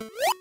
何?